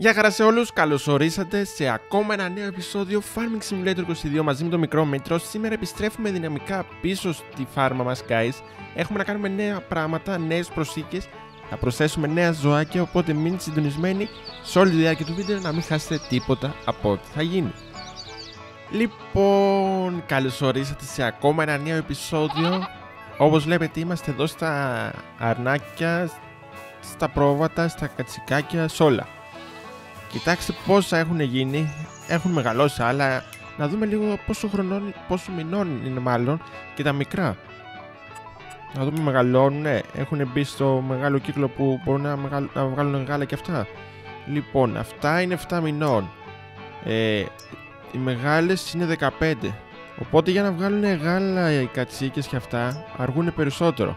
Γεια χαρά σε όλους, καλώς ορίσατε σε ακόμα ένα νέο επεισόδιο Farming Simulator 22 μαζί με το μικρό Μήτρο. Σήμερα επιστρέφουμε δυναμικά πίσω στη φάρμα μας guys. Έχουμε να κάνουμε νέα πράγματα, νέες προσήκες, θα προσθέσουμε νέα ζωάκια, οπότε μείνετε συντονισμένοι σε όλη τη διάρκεια του βίντεο να μην χάσετε τίποτα από ό,τι θα γίνει. Λοιπόν, καλώς ορίσατε σε ακόμα ένα νέο επεισόδιο. Όπως βλέπετε είμαστε εδώ στα αρνάκια, στα πρόβατα, στα κατσικάκια, σε όλα. Κοιτάξτε πόσα έχουν γίνει, έχουν μεγαλώσει άλλα. Να δούμε λίγο πόσο χρονών, πόσο μηνών είναι μάλλον και τα μικρά. Να δούμε μεγαλώνουν, ναι, έχουν μπει στο μεγάλο κύκλο που μπορούν να, μεγαλ, να βγάλουν γάλα και αυτά. Λοιπόν, αυτά είναι 7 μηνών. Ε, οι μεγάλες είναι 15. Οπότε για να βγάλουν γάλα οι κατσίκες και αυτά αργούν περισσότερο.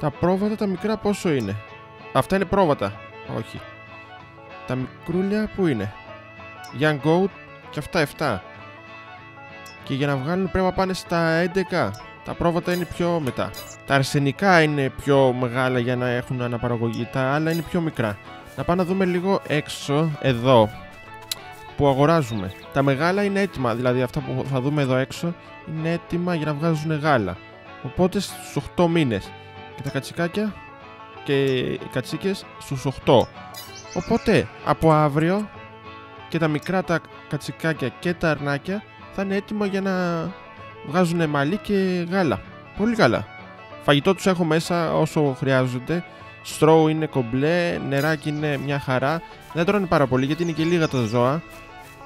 Τα πρόβατα τα μικρά πόσο είναι; Αυτά είναι πρόβατα. Όχι. Τα μικρούλια που είναι; Young Goat και αυτά 7. Και για να βγάλουν πρέπει να πάνε στα 11. Τα πρόβατα είναι πιο μετά. Τα αρσενικά είναι πιο μεγάλα για να έχουν αναπαραγωγή. Τα άλλα είναι πιο μικρά. Να πάμε να δούμε λίγο έξω, εδώ, που αγοράζουμε. Τα μεγάλα είναι έτοιμα, δηλαδή αυτά που θα δούμε εδώ έξω είναι έτοιμα για να βγάζουν γάλα. Οπότε στους 8 μήνες. Και τα κατσικάκια και οι κατσίκες στους 8. Οπότε από αύριο και τα μικρά τα κατσικάκια και τα αρνάκια θα είναι έτοιμα για να βγάζουν μαλλί και γάλα. Πολύ καλά. Φαγητό τους έχω μέσα όσο χρειάζονται. Στρώου είναι κομπλέ, νεράκι είναι μια χαρά. Δεν τρώνε πάρα πολύ γιατί είναι και λίγα τα ζώα.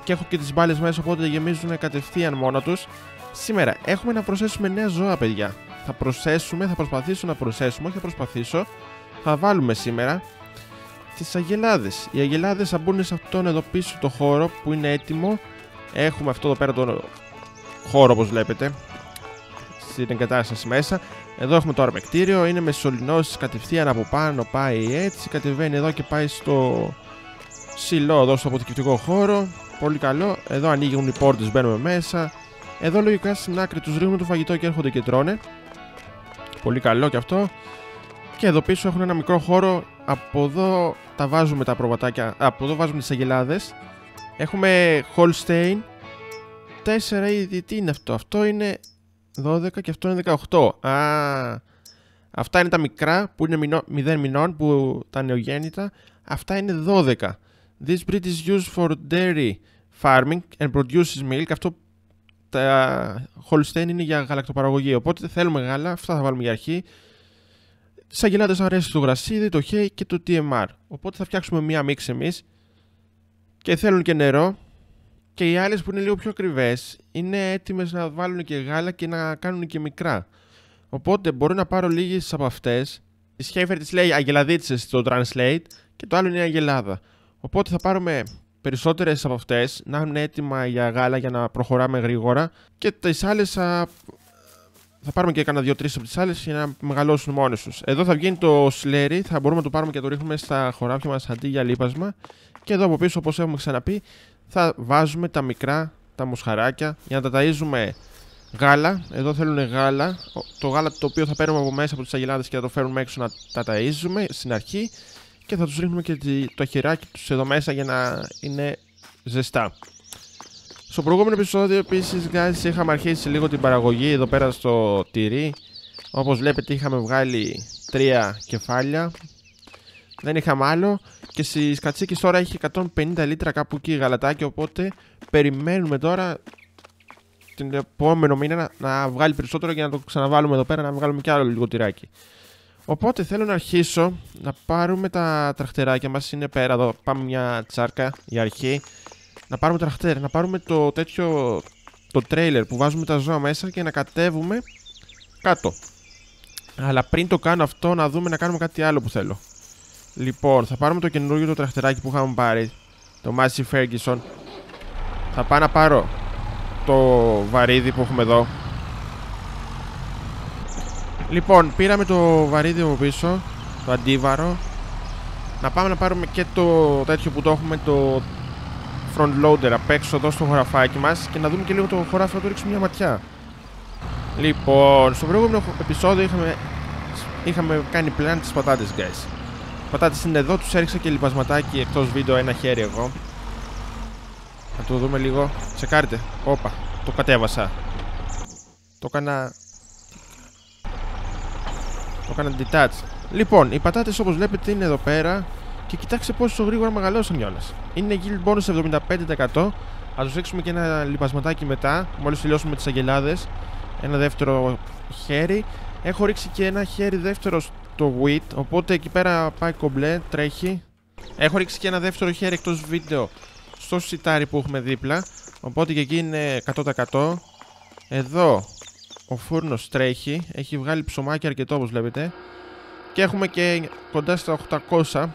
Και έχω και τις μπάλες μέσα οπότε γεμίζουν κατευθείαν μόνα τους. Σήμερα έχουμε να προσθέσουμε νέα ζώα παιδιά. Θα προσθέσουμε, θα προσπαθήσω να προσθέσουμε, όχι θα προσπαθήσω. Θα βάλουμε σήμερα τις αγελάδες. Οι αγελάδες θα μπουν σε αυτόν εδώ πίσω το χώρο που είναι έτοιμο. Έχουμε αυτό εδώ πέρα το χώρο όπως βλέπετε στην εγκατάσταση μέσα. Εδώ έχουμε το αρμεκτήριο, είναι με σωληνώσεις κατευθείαν από πάνω, πάει έτσι, κατεβαίνει εδώ και πάει στο σιλό εδώ στο αποθηκευτικό χώρο. Πολύ καλό. Εδώ ανοίγουν οι πόρτες, μπαίνουμε μέσα. Εδώ λογικά στην άκρη τους ρίχνουμε το φαγητό και έρχονται και τρώνε. Πολύ καλό και αυτό. Και εδώ πίσω έχουν ένα μικρό χώρο. Από εδώ τα βάζουμε τα προβατάκια. Από εδώ βάζουμε τις αγελάδες. Έχουμε Holstein. 4 ήδη. Τι είναι αυτό; Αυτό είναι 12 και αυτό είναι 18. Α, αυτά είναι τα μικρά που είναι 0 μηνών που τα νεογέννητα. Αυτά είναι 12. This breed is used for dairy farming and produces milk. Αυτό τα Holstein είναι για γαλακτοπαραγωγή. Οπότε θέλουμε γάλα. Αυτά θα βάλουμε για αρχή. Στι αγελάδε αρέσει το γρασίδι, το hay και το TMR. Οπότε θα φτιάξουμε μία μίξη εμείς. Και θέλουν και νερό. Και οι άλλες που είναι λίγο πιο ακριβές είναι έτοιμες να βάλουν και γάλα και να κάνουν και μικρά. Οπότε μπορώ να πάρω λίγες από αυτές. Η Σχέφερ της λέει αγελαδίτσε στο translate και το άλλο είναι αγελάδα. Οπότε θα πάρουμε περισσότερες από αυτές να είναι έτοιμα για γάλα για να προχωράμε γρήγορα. Και τις άλλες θα... θα πάρουμε και κάνα δύο-τρει από τις άλλες για να μεγαλώσουν μόνες τους. Εδώ θα βγαίνει το σλέρι, θα μπορούμε να το πάρουμε και να το ρίχνουμε στα χωράφια μας αντί για λίπασμα. Και εδώ από πίσω, όπως έχουμε ξαναπεί, θα βάζουμε τα μικρά, τα μοσχαράκια για να τα ταΐζουμε γάλα. Εδώ θέλουν γάλα. Το γάλα το οποίο θα παίρνουμε από μέσα από τις αγελάδες και θα το φέρουμε έξω να τα ταΐζουμε στην αρχή. Και θα τους ρίχνουμε και το χεράκι τους εδώ μέσα για να είναι ζεστά. Στο προηγούμενο επεισόδιο επίσης guys είχαμε αρχίσει λίγο την παραγωγή εδώ πέρα στο τυρί. Όπως βλέπετε είχαμε βγάλει τρία κεφάλια. Δεν είχαμε άλλο. Και στις κατσίκες τώρα έχει 150 λίτρα κάπου εκεί γαλατάκι. Οπότε περιμένουμε τώρα την επόμενο μήνα να, να βγάλει περισσότερο για να το ξαναβάλουμε εδώ πέρα να βγάλουμε κι άλλο λίγο τυράκι. Οπότε θέλω να αρχίσω να πάρουμε τα τραχτεράκια μας Είναι πέρα εδώ πάμε μια τσάρκα για αρχή Να πάρουμε τραχτέρ, να πάρουμε το τέτοιο Το τρέιλερ που βάζουμε τα ζώα μέσα Και να κατέβουμε κάτω Αλλά πριν το κάνω αυτό να δούμε να κάνουμε κάτι άλλο που θέλω Λοιπόν, θα πάρουμε το καινούργιο το τραχτεράκι που είχαμε πάρει. Το Massey Ferguson. Θα πάω να πάρω το βαρύδι που έχουμε εδώ. Λοιπόν, πήραμε το βαρύδι από πίσω. Το αντίβαρο. Να πάμε να πάρουμε και το τέτοιο που το έχουμε, το front loader απ' έξω εδώ στο χωραφάκι μας και να δούμε και λίγο το χωράφι να το ρίξουμε μια ματιά. Λοιπόν, στο προηγούμενο επεισόδιο είχαμε, είχαμε κάνει πλέον τις πατάτες guys. πατάτες είναι εδώ, τους έριξα και λιπασματάκι εκτός βίντεο ένα χέρι εγώ. Να το δούμε λίγο. Τσεκάρτε. Όπα, το κατέβασα. Το έκανα... Το έκανα detach. Λοιπόν, οι πατάτες όπως βλέπετε είναι εδώ πέρα και κοιτάξτε πόσο γρήγορα μεγαλώσαν κιόλας. Είναι yield bonus 75%. Ας τους ρίξουμε και ένα λιπασματάκι μετά, μόλις τελειώσουμε τις αγελάδες. Ένα δεύτερο χέρι. Έχω ρίξει και ένα χέρι δεύτερο στο wheat, οπότε εκεί πέρα πάει κομπλέ, τρέχει. Έχω ρίξει και ένα δεύτερο χέρι εκτός βίντεο στο σιτάρι που έχουμε δίπλα, οπότε και εκεί είναι 100%. Εδώ ο φούρνος τρέχει, έχει βγάλει ψωμάκι αρκετό όπως βλέπετε. Και έχουμε και κοντά στα 800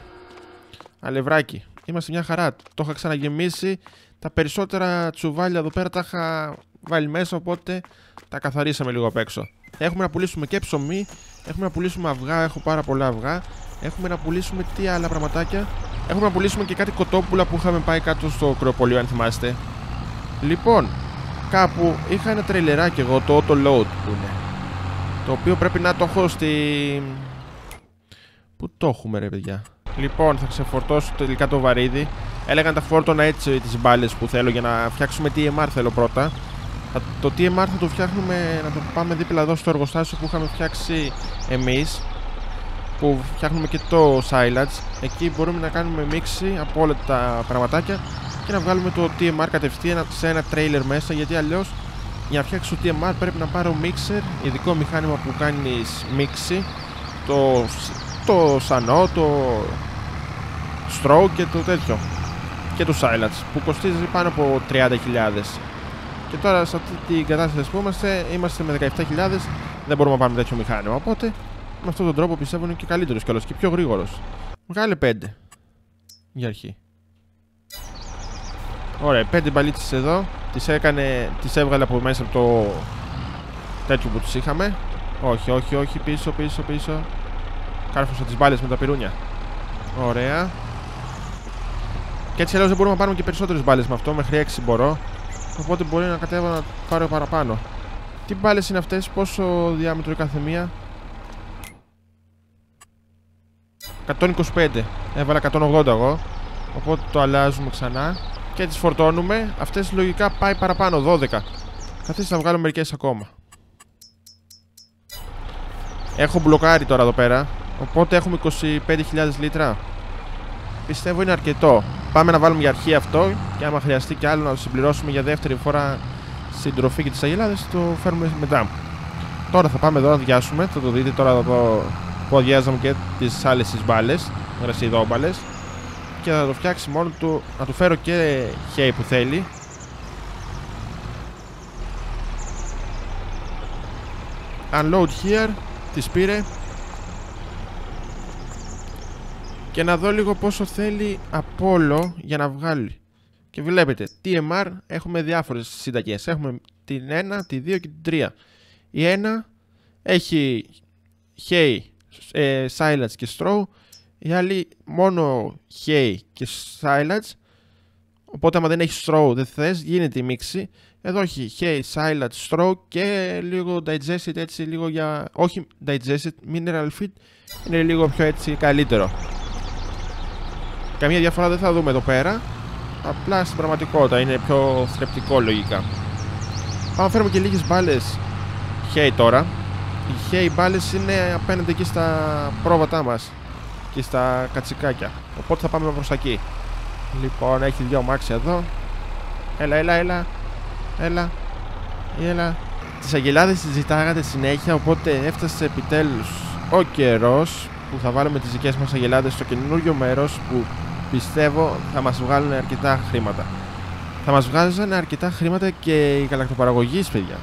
αλευράκι. Είμαστε μια χαρά. Το είχα ξαναγεμίσει. Τα περισσότερα τσουβάλια εδώ πέρα τα είχα βάλει μέσα, οπότε τα καθαρίσαμε λίγο απ' έξω. Έχουμε να πουλήσουμε και ψωμί, έχουμε να πουλήσουμε αυγά, έχω πάρα πολλά αυγά. Έχουμε να πουλήσουμε τι άλλα πραγματάκια. Έχουμε να πουλήσουμε και κάτι κοτόπουλα που είχαμε πάει κάτω στο κρεοπολείο, αν θυμάστε. Λοιπόν, κάπου είχα ένα τρελεράκι εγώ, το auto load που είναι. Το οποίο πρέπει να το έχω στη... Πού το έχουμε ρε παιδιά; Λοιπόν, θα ξεφορτώσω τελικά το βαρύδι. Έλεγαν τα φόρτωνα έτσι τις μπάλες που θέλω για να φτιάξουμε TMR θέλω πρώτα. Το TMR θα το φτιάχνουμε, να το πάμε δίπλα εδώ στο εργοστάσιο που είχαμε φτιάξει εμείς που φτιάχνουμε και το Silage εκεί μπορούμε να κάνουμε μίξη από όλα τα πραγματάκια και να βγάλουμε το TMR κατευθείαν σε ένα trailer μέσα γιατί αλλιώς για να φτιάξω το TMR πρέπει να πάρω mixer ειδικό μηχάνημα που κάνεις μίξη το, το σανό, το stroke και το τέτοιο και το Silage που κοστίζει πάνω από 30.000 και τώρα σε αυτή την κατάσταση που είμαστε, είμαστε με 17.000, δεν μπορούμε να πάμε τέτοιο μηχάνημα. Οπότε με αυτόν τον τρόπο πιστεύω είναι και καλύτερος κιόλας και πιο γρήγορος. Βγάλε 5 για αρχή. Ωραία, 5 μπαλίτσες εδώ. Τις έκανε, τις έβγαλε από μέσα από το τέτοιο που τους είχαμε. Όχι, όχι, όχι, πίσω, πίσω, πίσω. Κάρφωσα τις μπάλες με τα πυρούνια. Ωραία. Και έτσι αλλιώς δεν μπορούμε να πάρουμε και περισσότερες μπάλες με αυτό. Μέχρι 6 μπορώ. Οπότε μπορεί να κατέβω να πάρω παραπάνω. Τι μπάλες είναι αυτές, πόσο διάμετρο η κάθε μία. 125. Έβαλα 180 εγώ. Οπότε το αλλάζουμε ξανά. Και τις φορτώνουμε. Αυτές λογικά πάει παραπάνω, 12. Καθίστε να βγάλω μερικές ακόμα. Έχω μπλοκάρει τώρα εδώ πέρα. Οπότε έχουμε 25.000 λίτρα. Πιστεύω είναι αρκετό. Πάμε να βάλουμε για αρχή αυτό και άμα χρειαστεί και άλλο να το συμπληρώσουμε για δεύτερη φορά στην τροφή και τις αγελάδες το φέρουμε μετά. Τώρα θα πάμε εδώ να διάσουμε, θα το δείτε τώρα εδώ που αδειάζαμε και τις άλλες τις μπάλες, γρασιδόμπαλες και θα το φτιάξει μόνο του, να του φέρω και χέι που θέλει Unload here, τις πήρε και να δω λίγο πόσο θέλει Apollo για να βγάλει. Και βλέπετε, TMR έχουμε διάφορες συνταγές. Έχουμε την 1, τη 2 και την 3. Η 1 έχει Hay, ε, Silence και Straw. Η άλλη μόνο Hay και Silence. Οπότε άμα δεν έχει Straw δεν θες, γίνεται η μίξη. Εδώ έχει Hay, Silence, Straw και λίγο Digested έτσι λίγο για... Όχι Digested, Mineral Feed είναι λίγο πιο έτσι καλύτερο. Καμία διαφορά δεν θα δούμε εδώ πέρα. Απλά στην πραγματικότητα είναι πιο θρεπτικό λογικά. Πάμε να φέρουμε και λίγες μπάλες Χέι τώρα. Οι χέι μπάλες είναι απέναντι εκεί στα πρόβατά μας και στα κατσικάκια. Οπότε θα πάμε προς εκεί. Λοιπόν, έχει δυο μάξια εδώ. Έλα, έλα, έλα. Έλα. Έλα. Τις αγελάδες τις ζητάγατε συνέχεια, οπότε έφτασε επιτέλους ο καιρός που θα βάλουμε τις δικές μας αγελάδες στο καινούριο μέρος που πιστεύω θα μας βγάλουν αρκετά χρήματα. Θα μας βγάζουν αρκετά χρήματα και οι γαλακτοπαραγωγείς, παιδιά.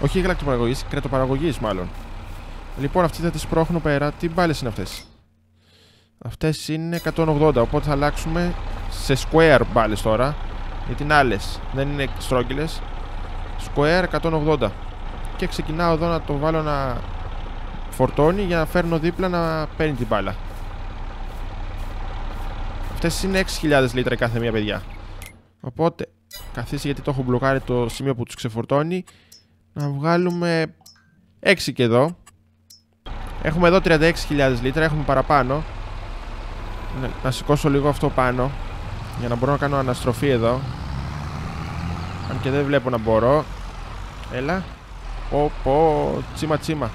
Όχι οι γαλακτοπαραγωγείς, οι κρετοπαραγωγείς μάλλον. Λοιπόν, αυτή θα τις πρόχνω πέρα. Τι μπάλες είναι αυτές; Αυτές είναι 180, οπότε θα αλλάξουμε σε square μπάλες τώρα. Γιατί είναι άλλες, δεν είναι στρόγγυλες. Square 180. Και ξεκινάω εδώ να το βάλω να φορτώνει για να φέρνω δίπλα να παίρνει την μπάλα. Αυτές είναι 6.000 λίτρα κάθε μία παιδιά. Οπότε, καθίστε γιατί το έχω μπλοκάρει το σημείο που τους ξεφορτώνει. Να βγάλουμε 6 και εδώ. Έχουμε εδώ 36.000 λίτρα, έχουμε παραπάνω. Ναι, να σηκώσω λίγο αυτό πάνω για να μπορώ να κάνω αναστροφή εδώ. Αν και δεν βλέπω να μπορώ. Έλα. Πω πω, τσίμα τσίμα.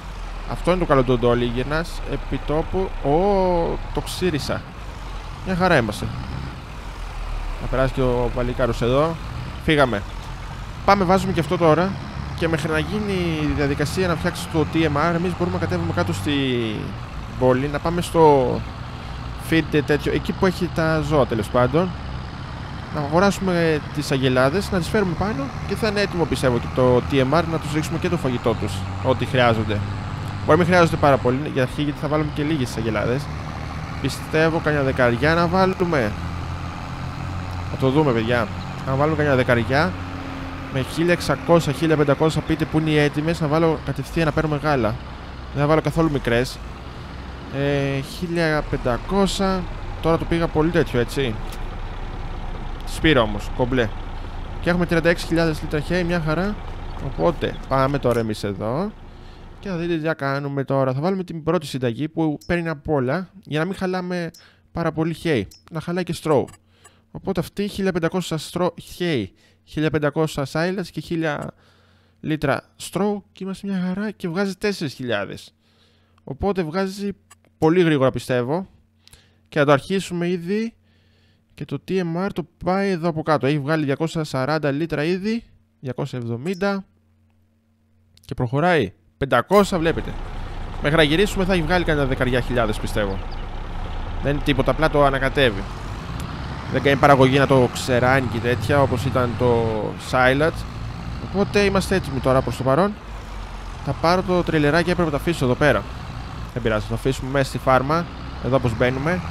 Αυτό είναι το καλό του ντόλι. Γυρνάς επί τόπου. Ω, το ξύρισα. Μια χαρά είμαστε. Να περάσει και ο παλικάρος εδώ. Φύγαμε. Πάμε, βάζουμε και αυτό τώρα. Και μέχρι να γίνει η διαδικασία να φτιάξεις το TMR, εμείς μπορούμε να κατέβουμε κάτω στη πόλη, να πάμε στο feed τέτοιο, εκεί που έχει τα ζώα τέλος πάντων. Να αγοράσουμε τις αγελάδες, να τις φέρουμε πάνω και θα είναι έτοιμο πιστεύω και το TMR να τους ρίξουμε και το φαγητό τους, ό,τι χρειάζονται. Μπορεί να μην χρειάζονται πάρα πολύ για αρχή γιατί θα βάλουμε και λίγες αγελάδες. Πιστεύω κανένα δεκαριά να βάλουμε. Θα το δούμε, παιδιά. Να βάλουμε κανένα δεκαριά με 1600-1500 πείτε που είναι οι έτοιμες να βάλω κατευθείαν να παίρνω μεγάλα. Δεν θα βάλω καθόλου μικρές. Ε, 1500. Τώρα το πήγα πολύ τέτοιο έτσι. Σπύρο όμως, κομπλέ. Και έχουμε 36.000 λίτρα χέι, μια χαρά. Οπότε πάμε τώρα εμείς εδώ. Και θα δείτε τι θα κάνουμε τώρα. Θα βάλουμε την πρώτη συνταγή που παίρνει από όλα για να μην χαλάμε πάρα πολύ χέι. Να χαλάει και στρόου. Οπότε αυτή 1500 στρό χέι 1500 silence και 1000 λίτρα straw και είμαστε μια χαρά και βγάζει 4.000 οπότε βγάζει πολύ γρήγορα πιστεύω και θα το αρχίσουμε ήδη και το TMR το πάει εδώ από κάτω έχει βγάλει 240 λίτρα ήδη 270 και προχωράει 500 βλέπετε. Μέχρι να γυρίσουμε θα έχει βγάλει κανένα δεκαριά χιλιάδες πιστεύω. Δεν είναι τίποτα απλά το ανακατεύει. Δεν κάνει παραγωγή να το ξεράνει και τέτοια όπως ήταν το Silent. Οπότε είμαστε έτοιμοι τώρα προς το παρόν. Θα πάρω το τριλεράκι έπρεπε να το αφήσω εδώ πέρα. Δεν πειράζει θα το αφήσουμε μέσα στη φάρμα εδώ όπως μπαίνουμε.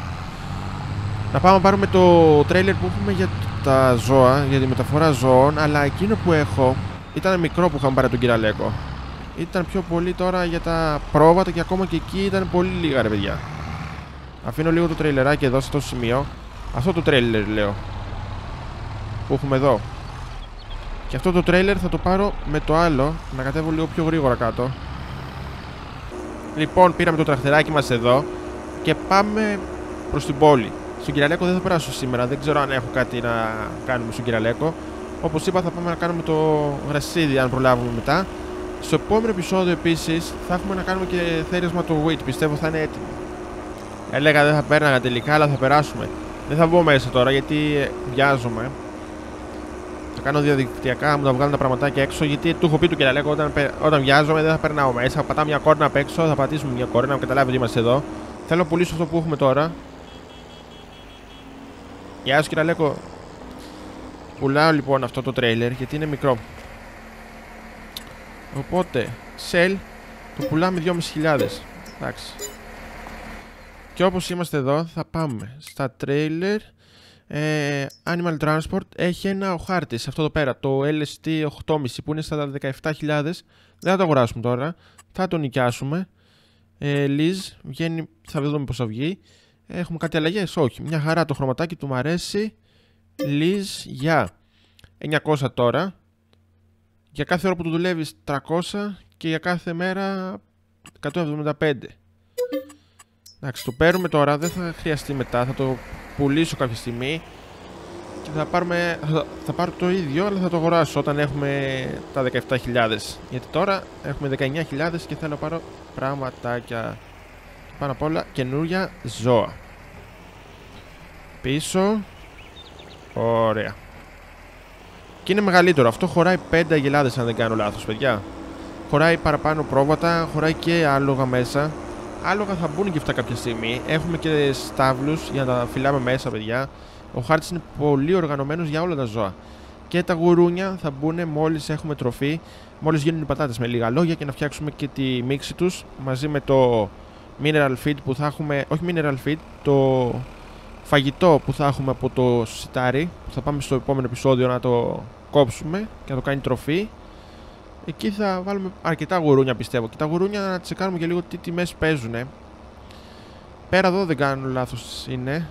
Να πάμε να πάρουμε το τρέιλερ που έχουμε για τα ζώα για τη μεταφορά ζώων αλλά εκείνο που έχω ήταν μικρό που είχαμε πάρει τον κυραλέκο ήταν πιο πολύ τώρα για τα πρόβατα και ακόμα και εκεί ήταν πολύ λίγα ρε παιδιά. Αφήνω λίγο το τρέιλεράκι εδώ σε αυτό το σημείο. Αυτό το τρέιλερ λέω Που έχουμε εδώ. Και αυτό το τρέιλερ θα το πάρω με το άλλο Να κατέβω λίγο πιο γρήγορα κάτω. Λοιπόν πήραμε το τραχτεράκι μας εδώ Και πάμε προς την πόλη. Στον Κυραλέκο δεν θα περάσω σήμερα Δεν ξέρω αν έχω κάτι να κάνουμε στον Κυραλέκο. Όπως είπα θα πάμε να κάνουμε το γρασίδι Αν προλάβουμε μετά Στο επόμενο επεισόδιο επίσης Θα έχουμε να κάνουμε και θέρισμα το wheat Πιστεύω θα είναι έτοιμο Έλεγα δεν θα πέρναγα τελικά αλλά θα περάσουμε δεν θα βγω μέσα τώρα γιατί βιάζομαι. Θα κάνω διαδικτυακά, μου τα βγάλουν τα πραγματάκια έξω. Γιατί του έχω πει του Κυραλέκο όταν, όταν βιάζομαι δεν θα περνάω μέσα. Θα πατάω μια κόρνα απ' έξω, θα πατήσουμε μια κόρνα να καταλάβει ότι είμαστε εδώ. Θέλω να πουλήσω αυτό που έχουμε τώρα. Γεια σου Κυραλέκο. Πουλάω λοιπόν αυτό το τρέιλερ γιατί είναι μικρό. Οπότε, sell το πουλάμε 2.500. Εντάξει. Και όπως είμαστε εδώ θα πάμε στα trailer ε, Animal Transport έχει ένα ο χάρτης αυτό εδώ πέρα το LST 8.5 που είναι στα 17.000 δεν θα το αγοράσουμε τώρα. Θα το νοικιάσουμε. Ε, Liz βγαίνει, θα δούμε πως θα βγει. Έχουμε κάτι αλλαγές, όχι. Μια χαρά το χρωματάκι του μου αρέσει. Liz για 900 τώρα για κάθε ώρα που του δουλεύεις 300 και για κάθε μέρα 175 Εντάξει, το παίρνουμε τώρα, δεν θα χρειαστεί μετά, θα το πουλήσω κάποια στιγμή και θα, πάρουμε, θα, πάρω το ίδιο, αλλά θα το αγοράσω όταν έχουμε τα 17.000. Γιατί τώρα έχουμε 19.000 και θέλω να πάρω πραγματάκια. Πάνω απ' όλα καινούρια ζώα. Πίσω. Ωραία. Και είναι μεγαλύτερο. Αυτό χωράει 5 αγελάδες αν δεν κάνω λάθος, παιδιά. Χωράει παραπάνω πρόβατα, χωράει και άλογα μέσα. Άλογα θα μπουν και αυτά κάποια στιγμή. Έχουμε και στάβλους για να τα φυλάμε μέσα, παιδιά. Ο χάρτης είναι πολύ οργανωμένος για όλα τα ζώα. Και τα γουρούνια θα μπουν μόλις έχουμε τροφή, μόλις γίνουν οι πατάτες με λίγα λόγια και να φτιάξουμε και τη μίξη τους μαζί με το mineral feed που θα έχουμε. Όχι mineral feed, το φαγητό που θα έχουμε από το σιτάρι. Που θα πάμε στο επόμενο επεισόδιο να το κόψουμε και να το κάνει τροφή. Εκεί θα βάλουμε αρκετά γουρούνια πιστεύω. Και τα γουρούνια να τσεκάρουμε και λίγο τι τιμές παίζουν. Πέρα εδώ δεν κάνω λάθος είναι.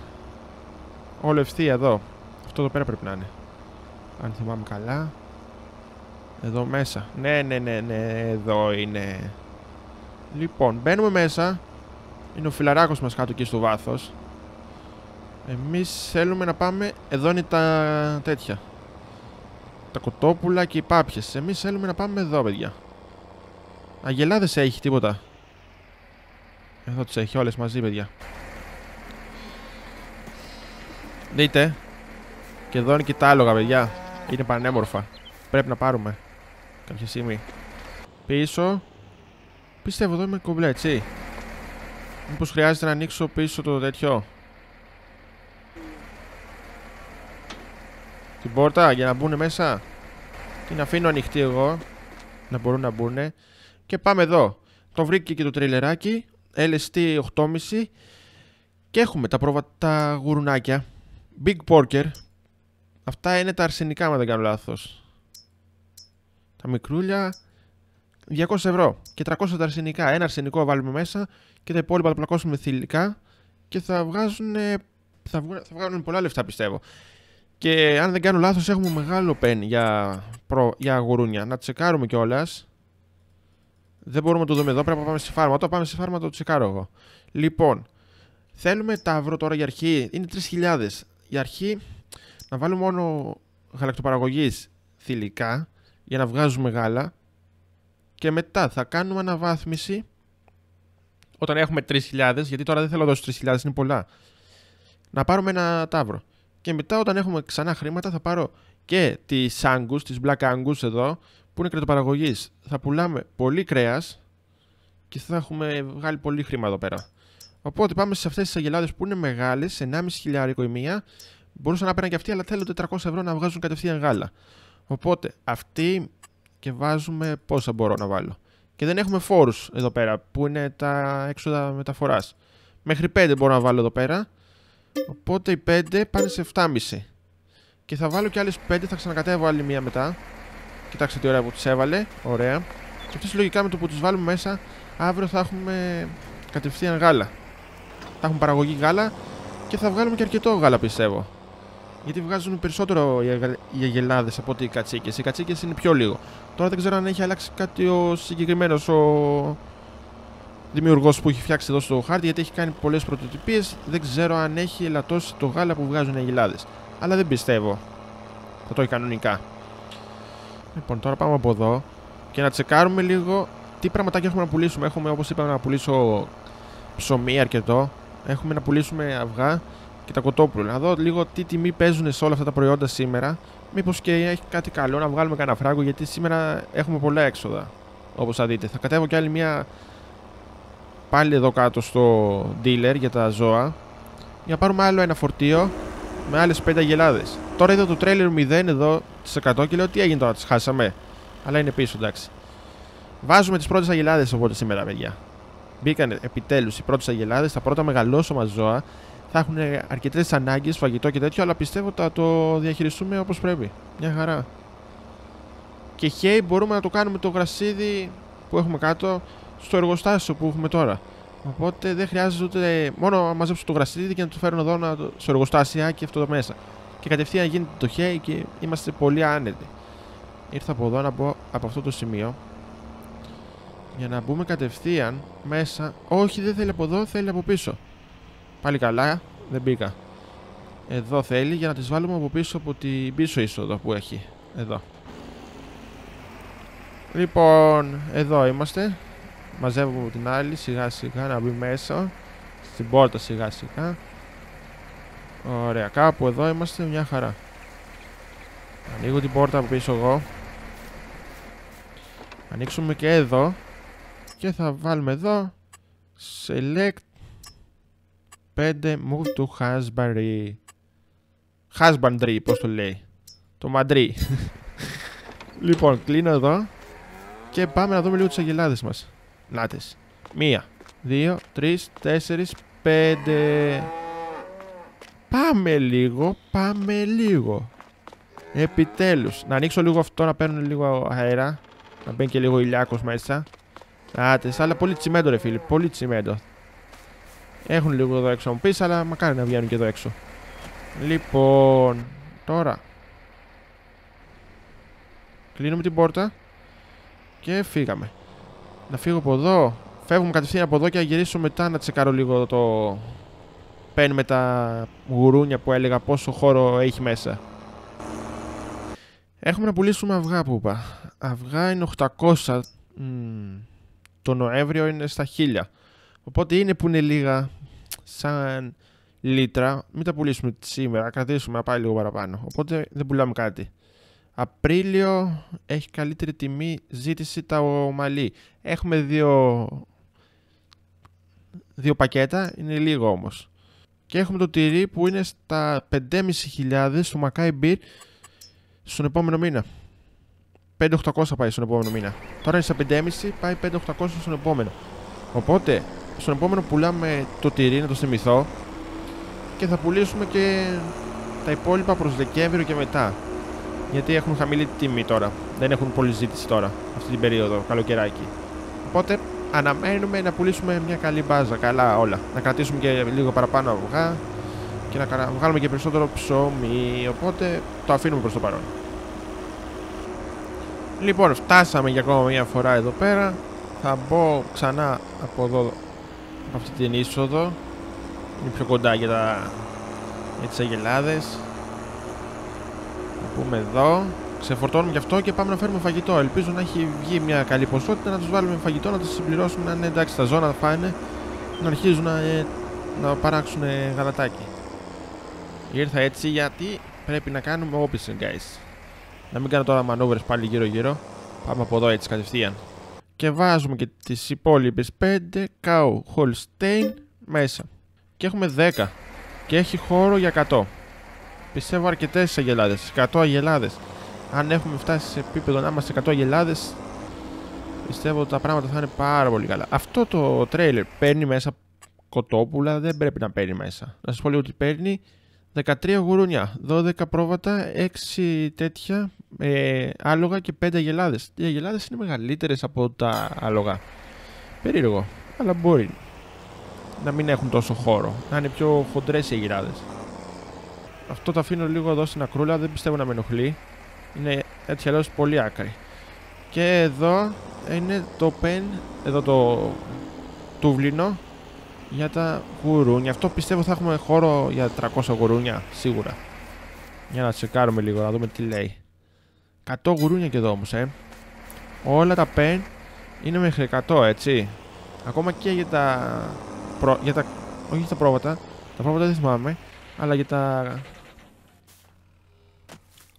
Όλο ευθεία εδώ. Αυτό εδώ πέρα πρέπει να είναι. Αν θυμάμαι καλά. Εδώ μέσα. Ναι, ναι, ναι, ναι. Εδώ είναι. Λοιπόν, μπαίνουμε μέσα. Είναι ο φιλαράκος μας κάτω εκεί στο βάθος. Εμείς θέλουμε να πάμε... Εδώ είναι τα τέτοια. Τα κοτόπουλα και οι πάπιες. Εμείς θέλουμε να πάμε εδώ, παιδιά. Αγελάδες έχει τίποτα. Εδώ τις έχει όλες μαζί, παιδιά. Δείτε. Και εδώ είναι και τα άλογα, παιδιά. Είναι πανέμορφα. Πρέπει να πάρουμε. Κάποια στιγμή. Πίσω. Πιστεύω εδώ είμαι κομπλέ, έτσι. Μήπως χρειάζεται να ανοίξω πίσω το τέτοιο. Την πόρτα για να μπουν μέσα. Την αφήνω ανοιχτή εγώ. Να μπορούν να μπουν. Και πάμε εδώ. Το βρήκε και το τριλεράκι. LST 8,5. Και έχουμε τα, προβα... τα γουρουνάκια. Big Porker. Αυτά είναι τα αρσενικά, αν δεν κάνω λάθος. Τα μικρούλια 200 ευρώ και 300 τα αρσενικά. Ένα αρσενικό βάλουμε μέσα και τα υπόλοιπα τα πλακώσουμε θηλυκά και θα βγάζουν, θα, βγουν, θα βγάλουν πολλά λεφτά πιστεύω. Και αν δεν κάνω λάθος έχουμε μεγάλο πεν για, προ, για αγουρούνια. Να τσεκάρουμε κιόλας. Δεν μπορούμε να το δούμε εδώ, πρέπει να πάμε στη φάρμα. Όταν πάμε στη φάρμα το τσεκάρω εγώ. Λοιπόν, θέλουμε ταύρο τώρα για αρχή. Είναι 3.000. Για αρχή να βάλουμε μόνο γαλακτοπαραγωγής θηλυκά για να βγάζουμε γάλα και μετά θα κάνουμε αναβάθμιση όταν έχουμε 3.000, γιατί τώρα δεν θέλω να δώσω 3.000, είναι πολλά. Να πάρουμε ένα τάβρο. Και μετά όταν έχουμε ξανά χρήματα θα πάρω και τις Angus, τις Black Angus εδώ, που είναι κρετοπαραγωγή. Θα πουλάμε πολύ κρέας και θα έχουμε βγάλει πολύ χρήμα εδώ πέρα. Οπότε πάμε σε αυτές τις αγελάδες που είναι μεγάλες, 1,5 χιλιάρικο η μία. Μπορούσαν να πέραν και αυτοί, αλλά θέλω 400 ευρώ να βγάζουν κατευθείαν γάλα. Οπότε αυτή και βάζουμε πόσα μπορώ να βάλω. Και δεν έχουμε φόρους εδώ πέρα που είναι τα έξοδα μεταφοράς. Μέχρι 5 μπορώ να βάλω εδώ πέρα. Οπότε οι 5 πάνε σε 7,5. Και θα βάλω και άλλες 5, θα ξανακατεύω άλλη μία μετά. Κοιτάξτε τι ωραία που τις έβαλε. Ωραία. Και αυτές λογικά με το που τις βάλουμε μέσα, αύριο θα έχουμε κατευθείαν γάλα. Θα έχουμε παραγωγή γάλα και θα βγάλουμε και αρκετό γάλα πιστεύω. Γιατί βγάζουν περισσότερο οι αγελάδες από ότι οι κατσίκες. Οι κατσίκες είναι πιο λίγο. Τώρα δεν ξέρω αν έχει αλλάξει κάτι ο συγκεκριμένος ο δημιουργός που έχει φτιάξει εδώ στο χάρτη, γιατί έχει κάνει πολλές πρωτοτυπίες. Δεν ξέρω αν έχει ελαττώσει το γάλα που βγάζουν οι αγελάδε. Αλλά δεν πιστεύω. Θα το έχει κανονικά. Λοιπόν, τώρα πάμε από εδώ και να τσεκάρουμε λίγο τι πραγματάκια έχουμε να πουλήσουμε. Έχουμε, όπως είπαμε, να πουλήσω ψωμί αρκετό. Έχουμε να πουλήσουμε αυγά και τα κοτόπουλα. Να δω λίγο τι τιμή παίζουν σε όλα αυτά τα προϊόντα σήμερα. Μήπως και έχει κάτι καλό να βγάλουμε κανένα φράγκο γιατί σήμερα έχουμε πολλά έξοδα. Όπως θα δείτε. Θα κατέβω κι άλλη μια πάλι εδώ κάτω στο dealer για τα ζώα. Για να πάρουμε άλλο ένα φορτίο με άλλες 5 αγελάδες. Τώρα είδα το τρέλερ 0 εδώ τι 100 και λέω τι έγινε τώρα, τις χάσαμε. Αλλά είναι πίσω εντάξει. Βάζουμε τις πρώτες αγελάδες οπότε σήμερα, παιδιά. Μπήκαν επιτέλους οι πρώτες αγελάδες, τα πρώτα μεγαλόσωμα ζώα θα έχουν αρκετές ανάγκες, φαγητό και τέτοιο, αλλά πιστεύω ότι θα το διαχειριστούμε όπως πρέπει. Μια χαρά. Και χέι μπορούμε να το κάνουμε το γρασίδι που έχουμε κάτω στο εργοστάσιο που έχουμε τώρα. Οπότε δεν χρειάζεται ούτε μόνο να μαζέψω το γρασίδι και να το φέρω εδώ να το... στο εργοστάσιάκι αυτό εδώ μέσα. Και κατευθείαν γίνεται το χέι και είμαστε πολύ άνετοι. Ήρθα από εδώ να μπω από αυτό το σημείο για να μπούμε κατευθείαν μέσα. Όχι, δεν θέλει από εδώ, θέλει από πίσω. Πάλι καλά, δεν μπήκα. Εδώ θέλει για να τις βάλουμε από πίσω από την πίσω είσοδο που έχει. Εδώ. Λοιπόν, εδώ είμαστε. Μαζεύουμε την άλλη σιγά σιγά να μπει μέσα. Στην πόρτα σιγά σιγά. Ωραία, κάπου εδώ είμαστε μια χαρά. Ανοίγω την πόρτα από πίσω εγώ. Ανοίξουμε και εδώ. Και θα βάλουμε εδώ. Select 5 move to husbandry. Husbandry, πώς το λέει. Το μαντρί. λοιπόν, κλείνω εδώ. Και πάμε να δούμε λίγο τις αγελάδες μας. Νάτες. Μία, δύο, τρεις, τέσσερις, πέντε. Πάμε λίγο, πάμε λίγο. Επιτέλους. Να ανοίξω λίγο αυτό, να παίρνουν λίγο αέρα. Να μπαίνει και λίγο ηλιάκος μέσα. Άτες, αλλά πολύ τσιμέντο ρε φίλοι, πολύ τσιμέντο. Έχουν λίγο εδώ έξω μου πεις, αλλά μακάρι να βγαίνουν και εδώ έξω. Λοιπόν, τώρα. Κλείνουμε την πόρτα. Και φύγαμε. Να φύγω από εδώ. Φεύγουμε κατευθείαν από εδώ και να γυρίσω μετά να τσεκάρω λίγο το... παίρνουμε τα γουρούνια που έλεγα πόσο χώρο έχει μέσα. Έχουμε να πουλήσουμε αυγά που είπα. Αυγά είναι 800. Το Νοέμβριο είναι στα 1000. Οπότε είναι που είναι λίγα σαν λίτρα. Μην τα πουλήσουμε σήμερα. Κρατήσουμε να πάει λίγο παραπάνω. Οπότε δεν πουλάμε κάτι. Απρίλιο έχει καλύτερη τιμή ζήτηση τα ομαλή. Έχουμε δύο, δύο πακέτα, είναι λίγο όμως. Και έχουμε το τυρί που είναι στα 5.500 στο Mackay Beer στον επόμενο μήνα. 5.800 πάει στον επόμενο μήνα. Τώρα είναι στα 5.500, πάει 5.800 στον επόμενο. Οπότε, στον επόμενο πουλάμε το τυρί, να το θυμηθώ. Και θα πουλήσουμε και τα υπόλοιπα προς Δεκέμβριο και μετά. Γιατί έχουν χαμηλή τιμή τώρα. Δεν έχουν πολλή ζήτηση τώρα, αυτή την περίοδο, καλοκαιράκι. Οπότε, αναμένουμε να πουλήσουμε μια καλή μπάζα, καλά όλα. Να κρατήσουμε και λίγο παραπάνω αυγά και να βγάλουμε και περισσότερο ψωμί. Οπότε το αφήνουμε προς το παρόν. Λοιπόν, φτάσαμε για ακόμα μια φορά εδώ πέρα. Θα μπω ξανά από εδώ, από αυτή την είσοδο. Είναι πιο κοντά για, τα... για τις αγελάδες. Θα πούμε εδώ. Ξεφορτώνουμε γι' αυτό και πάμε να φέρουμε φαγητό. Ελπίζω να έχει βγει μια καλή ποσότητα, να τους βάλουμε φαγητό, να τους συμπληρώσουμε, να είναι εντάξει τα ζώνα θα φάνε, να αρχίζουν να, ε, να παράξουν γαλατάκι. Ήρθα έτσι γιατί πρέπει να κάνουμε όπιση guys. Να μην κάνω τώρα μανούβρες πάλι γύρω γύρω. Πάμε από εδώ έτσι κατευθείαν. Και βάζουμε και τις υπόλοιπες 5 cow Holstein μέσα. Και έχουμε 10. Και έχει χώρο για 100. Πιστεύω αρκετές αγελάδες. 100 αγελάδες. Αν έχουμε φτάσει σε επίπεδο να είμαστε 100 αγελάδες, πιστεύω ότι τα πράγματα θα είναι πάρα πολύ καλά. Αυτό το τρέιλερ παίρνει μέσα κοτόπουλα, δεν πρέπει να παίρνει μέσα. Να σας πω λίγο ότι παίρνει 13 γουρούνια, 12 πρόβατα, 6 τέτοια ε, άλογα και 5 αγελάδες. Οι αγελάδες είναι μεγαλύτερες από τα άλογα. Περίεργο, αλλά μπορεί να μην έχουν τόσο χώρο, να είναι πιο χοντρές οι αγελάδες. Αυτό το αφήνω λίγο εδώ στην ακρούλα, δεν πιστεύω να με ενοχλεί. Είναι έτσι αλλιώς πολύ άκρη. Και εδώ είναι το πεν, εδώ το τούβλινο για τα γουρούνια. Αυτό πιστεύω θα έχουμε χώρο για 300 γουρούνια, σίγουρα. Για να τσεκάρουμε λίγο, να δούμε τι λέει. 100 γουρούνια και εδώ όμως, ε. Όλα τα πεν είναι μέχρι 100, έτσι. Ακόμα και για τα... Προ... Για τα... Όχι για τα πρόβατα. Τα πρόβατα δεν θυμάμαι. Αλλά για τα...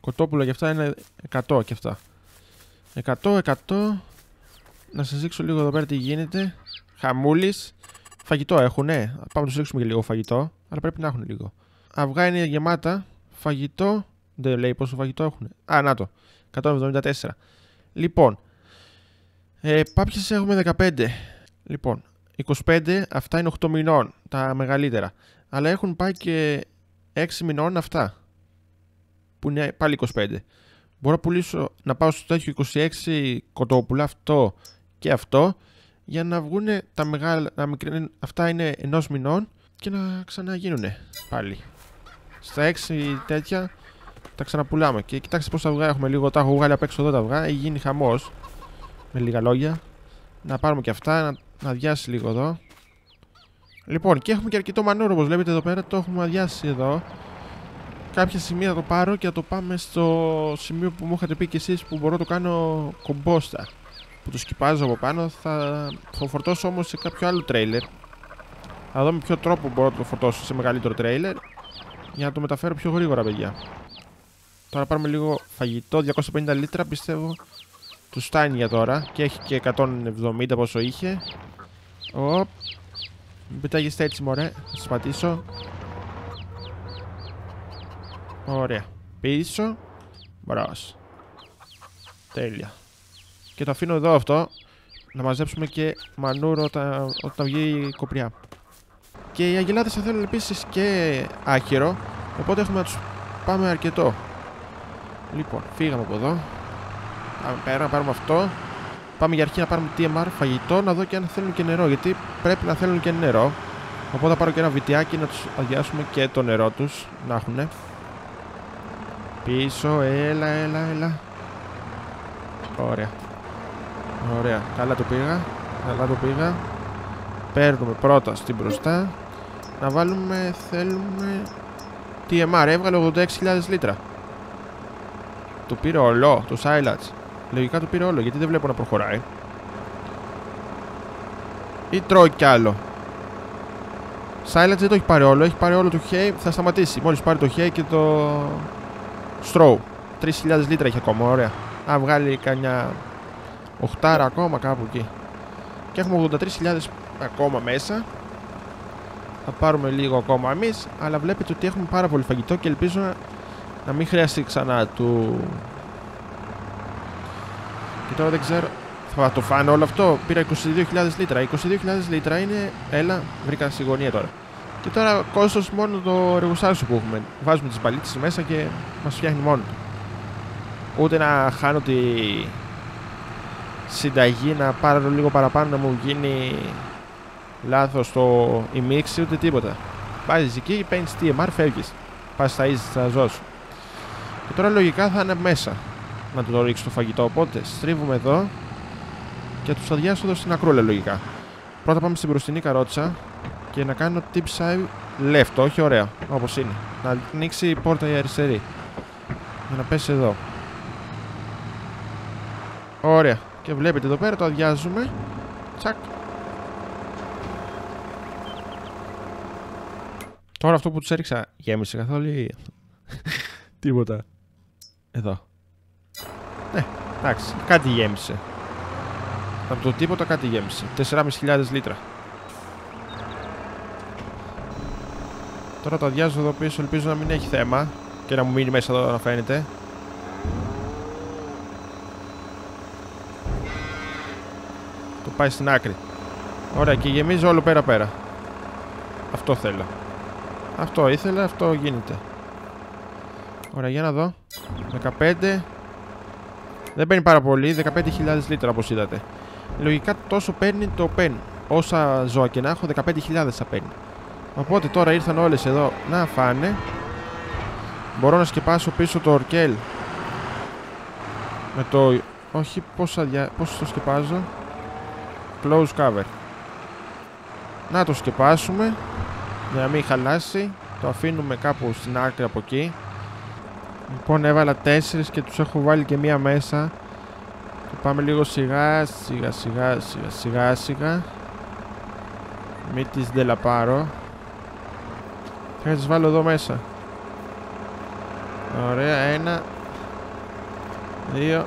Κοτόπουλα και αυτά είναι 100 και αυτά. 100, 100. Να σας δείξω λίγο εδώ πέρα τι γίνεται. Χαμούλης. Φαγητό έχουνε. Πάμε να τους ρίξουμε και λίγο φαγητό. Αλλά πρέπει να έχουν λίγο. Αυγά είναι γεμάτα. Φαγητό. Δεν λέει πόσο φαγητό έχουν. Α, να το. 174. Λοιπόν. Ε, Πάπιες έχουμε 15. Λοιπόν. 25. Αυτά είναι 8 μηνών. Τα μεγαλύτερα. Αλλά έχουν πάει και 6 μηνών αυτά. Που είναι πάλι 25. Μπορώ να πουλήσω να πάω στο τέτοιο 26 κοτόπουλα αυτό και αυτό για να βγουν τα μεγάλα, να μικρύνουν, αυτά είναι ενός μηνών και να ξαναγίνουν πάλι. Στα 6 τέτοια τα ξαναπουλάμε. Και κοιτάξτε πόσα αυγά έχουμε λίγο. Τα έχω βγάλει απ' έξω εδώ τα αυγά. Έχει γίνει χαμός. Με λίγα λόγια. Να πάρουμε και αυτά, να, να αδειάσει λίγο εδώ. Λοιπόν, και έχουμε και αρκετό μανούρο όπως βλέπετε εδώ πέρα. Το έχουμε αδειάσει εδώ. Κάποια στιγμή θα το πάρω και θα το πάμε στο σημείο που μου είχατε πει κι εσείς που μπορώ να το κάνω κομπόστα που το σκυπάζω από πάνω. Θα το φορτώσω όμως σε κάποιο άλλο τρέιλερ. Θα δω με ποιο τρόπο μπορώ να το φορτώσω σε μεγαλύτερο τρέιλερ για να το μεταφέρω πιο γρήγορα παιδιά. Τώρα πάρουμε λίγο φαγητό 250 λίτρα πιστεύω. Του στάνει για τώρα και έχει και 170 πόσο είχε. Οπ. Μην πετάγεστε έτσι μωρέ. Θα σας πατήσω Ωραία Πίσω Μπράβος Τέλεια και το αφήνω εδώ αυτό να μαζέψουμε και μανούρο όταν, όταν βγει η κοπριά. Και οι αγελάδες θα θέλουν επίσης και άχυρο, οπότε έχουμε να τους πάμε αρκετό. Λοιπόν, φύγαμε από εδώ. Πάμε πέρα να πάρουμε αυτό. Πάμε για αρχή να πάρουμε TMR, φαγητό, να δω και αν θέλουν και νερό, γιατί πρέπει να θέλουν και νερό. Οπότε θα πάρω και ένα βιτιάκι να τους αδειάσουμε και το νερό τους, να έχουν. Πίσω, έλα, έλα, έλα. Ωραία. Ωραία, καλά το πήγα. Καλά το πήγα. Παίρνουμε πρώτα στην μπροστά. να βάλουμε, θέλουμε... TMR, έβγαλε 86.000 λίτρα. Το πήρε όλο, το Silage. Λογικά το πήρε όλο, γιατί δεν βλέπω να προχωράει. Ή τρώει κι άλλο. Silence δεν το έχει πάρει όλο, έχει πάρει όλο το hay, θα σταματήσει. Μόλις πάρει το hay και το straw. 3.000 λίτρα έχει ακόμα, ωραία. Α, βγάλει κανένα 8 ακόμα κάπου εκεί. Και έχουμε 83.000 ακόμα μέσα. Θα πάρουμε λίγο ακόμα εμείς, αλλά βλέπετε ότι έχουμε πάρα πολύ φαγητό και ελπίζω να, να μην χρειαστεί ξανά του. Και τώρα δεν ξέρω. Θα το φάνε όλο αυτό. Πήρα 22.000 λίτρα. 22.000 λίτρα είναι. Έλα, βρήκα σιγωνία τώρα. Και τώρα κόστο μόνο το εργοστάσιο που έχουμε. Βάζουμε τις μπαλίτσε μέσα και μας φτιάχνει μόνο του. Ούτε να χάνω τη συνταγή να πάρω λίγο παραπάνω να μου γίνει λάθος το ημίξι ούτε τίποτα. Βάζεις εκεί, παίρνεις TMR, φεύγεις. Πας στα easy, θα ζώσω. Και τώρα λογικά θα είναι μέσα να το ρίξω το φαγητό. Οπότε στρίβουμε εδώ και τους αδειάσω εδώ στην ακρούλα λογικά. Πρώτα πάμε στην μπροστινή καρότσα και να κάνω tip side left, όχι ωραία, όπως είναι. Να ανοίξει η πόρτα η αριστερή. Για να πέσει εδώ. Ωραία. Και βλέπετε εδώ πέρα το αδειάζουμε. Τσακ. Τώρα αυτό που τους έριξα γέμισε καθόλου ή... Τίποτα. Εδώ. Ναι, εντάξει, κάτι γέμισε. Από το τίποτα κάτι γέμισε. 4.500 λίτρα. Τώρα το αδειάζω εδώ πίσω, ελπίζω να μην έχει θέμα και να μου μείνει μέσα εδώ να φαίνεται. Το πάει στην άκρη. Ωραία και γεμίζει όλο πέρα πέρα. Αυτό θέλω. Αυτό ήθελα, αυτό γίνεται. Ωραία, για να δω. 15. Δεν παίρνει πάρα πολύ, 15.000 λίτρα όπως είδατε. Λογικά τόσο παίρνει το pen. Όσα ζώα και να έχω, 15.000 θα παίρνει. Οπότε τώρα ήρθαν όλες εδώ να φάνε. Μπορώ να σκεπάσω πίσω το ορκέλ. Με το... Όχι, πόσα δια... πώς το σκεπάζω; Close cover. Να το σκεπάσουμε. Για να μην χαλάσει. Το αφήνουμε κάπου στην άκρη από εκεί. Λοιπόν έβαλα τέσσερις και τους έχω βάλει και μία μέσα. Και πάμε λίγο σιγά, σιγά, σιγά, σιγά, σιγά, σιγά. Μην τις δελαπάρω. Θα τις βάλω εδώ μέσα. Ωραία, ένα. Δύο.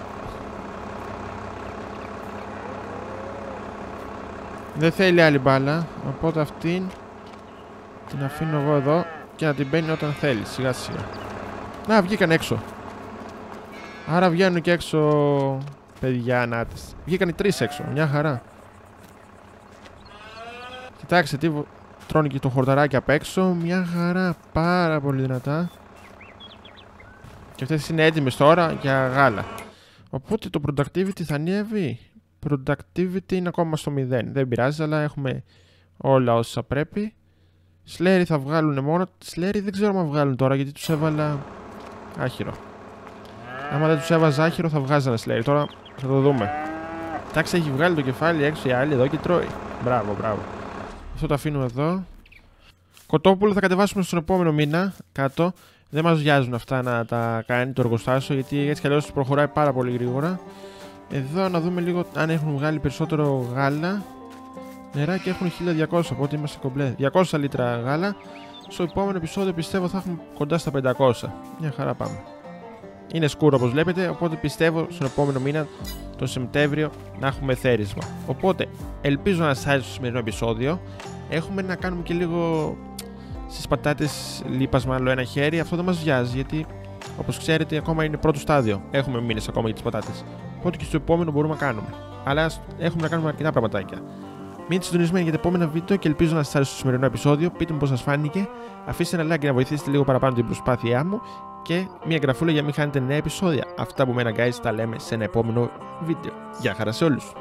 Δεν θέλει άλλη μπάλα, οπότε αυτήν την αφήνω εγώ εδώ και να την μπαίνει όταν θέλει, σιγά σιγά. Να, βγήκαν έξω. Άρα βγαίνουν και έξω παιδιά νάτες. Βγήκαν οι τρεις έξω, μια χαρά. Κοιτάξτε τι τρώνε και το χορταράκι απ' έξω. Μια χαρά, πάρα πολύ δυνατά. Και αυτές είναι έτοιμες τώρα για γάλα. Οπότε το productivity θα ανέβει. Productivity είναι ακόμα στο 0. Δεν πειράζει, αλλά έχουμε όλα όσα πρέπει. Σλέρι θα βγάλουν μόνο. Σλέρι δεν ξέρω αν βγάλουν τώρα γιατί τους έβαλα άχυρο. Άμα δεν τους έβαζα άχυρο θα βγάζανε σλέρι. Τώρα θα το δούμε. Εντάξει, έχει βγάλει το κεφάλι έξω η άλλη εδώ και τρώει. Μπράβο, μπράβο. Αυτό το αφήνουμε εδώ. Κοτόπουλο θα κατεβάσουμε στον επόμενο μήνα κάτω. Δεν μας βιάζουν αυτά να τα κάνει το εργοστάσιο γιατί έτσι κι αλλιώς προχωράει πάρα πολύ γρήγορα. Εδώ να δούμε λίγο αν έχουν βγάλει περισσότερο γάλα. Νεράκι έχουν 1200, οπότε είμαστε κομπλέ. 200 λίτρα γάλα. Στο επόμενο επεισόδιο πιστεύω θα έχουμε κοντά στα 500. Μια χαρά πάμε. Είναι σκούρο όπως βλέπετε, οπότε πιστεύω στον επόμενο μήνα, τον Σεπτέμβριο, να έχουμε θέρισμα. Οπότε, ελπίζω να σας άρεσε το σημερινό επεισόδιο. Έχουμε να κάνουμε και λίγο στις πατάτες λίπασμα άλλο ένα χέρι. Αυτό δεν μας βιάζει, γιατί όπως ξέρετε ακόμα είναι πρώτο στάδιο. Έχουμε μήνες ακόμα για τις πατάτες. Οπότε και στο επόμενο μπορούμε να κάνουμε. Αλλά έχουμε να κάνουμε αρκετά πραγματάκια. Μείνετε συντονισμένοι για το επόμενο βίντεο και ελπίζω να σας άρεσε το σημερινό επεισόδιο. Πείτε μου πώς σας φάνηκε. Αφήστε ένα like για να βοηθήσετε λίγο παραπάνω την προσπάθειά μου. Και μια εγγραφούλα για να μην χάνετε νέα επεισόδια. Αυτά που μένα guys τα λέμε σε ένα επόμενο βίντεο. Γεια χαρά σε όλους.